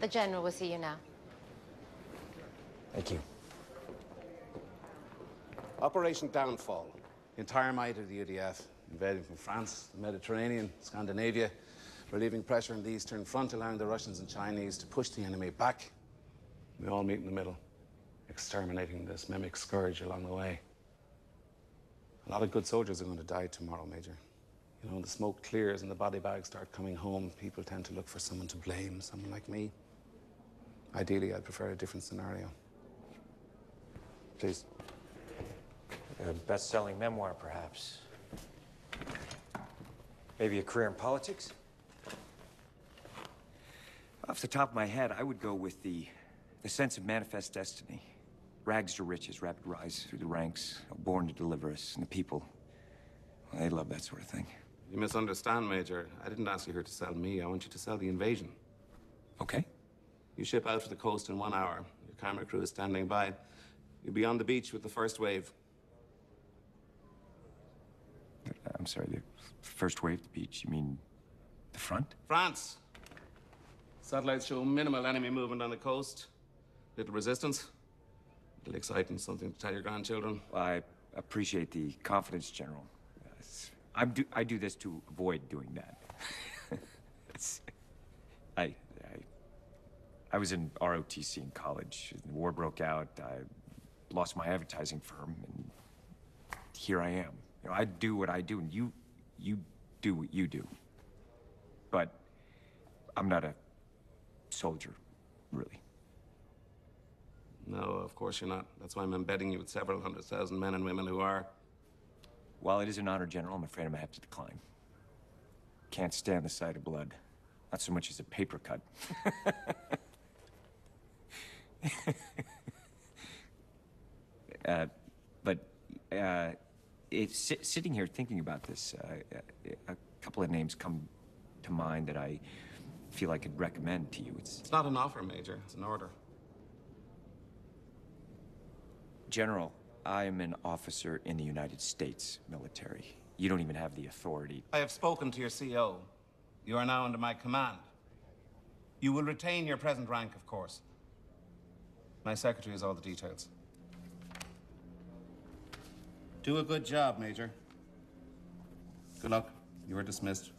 The General will see you now. Thank you. Operation Downfall. The entire might of the UDF, invading from France, the Mediterranean, Scandinavia, relieving pressure on the Eastern Front, allowing the Russians and Chinese to push the enemy back. We all meet in the middle, exterminating this mimic scourge along the way. A lot of good soldiers are going to die tomorrow, Major. You know, when the smoke clears and the body bags start coming home, people tend to look for someone to blame, someone like me. Ideally, I'd prefer a different scenario. Please. A best-selling memoir, perhaps. Maybe a career in politics? Off the top of my head, I would go with the, the sense of manifest destiny. Rags to riches, rapid rise through the ranks, born to deliver us, and the people. Well, they love that sort of thing. You misunderstand, Major. I didn't ask you here to sell me. I want you to sell the invasion. Okay. You ship out to the coast in one hour. Your camera crew is standing by. You'll be on the beach with the first wave. I'm sorry, the first wave the beach, you mean the front? France. Satellites show minimal enemy movement on the coast. Little resistance. Little exciting, something to tell your grandchildren. Well, I appreciate the confidence, General. Do, I do this to avoid doing that. It's- I was in ROTC in college. The war broke out. I lost my advertising firm, and here I am. You know, I do what I do, and you, you do what you do. But I'm not a soldier, really. No, of course you're not. That's why I'm embedding you with several hundred thousand men and women who are. While it is an honor, General, I'm afraid I'm gonna have to decline. Can't stand the sight of blood. Not so much as a paper cut. uh, but uh, sitting here thinking about this. Uh, a couple of names come to mind that I feel I could recommend to you. It's It's not an offer, Major. It's an order. General. I am an officer in the United States military. You don't even have the authority I have spoken to your CO. You are now under my command. You will retain your present rank, of course. My secretary has all the details. Do a good job, Major. Good luck. You are dismissed.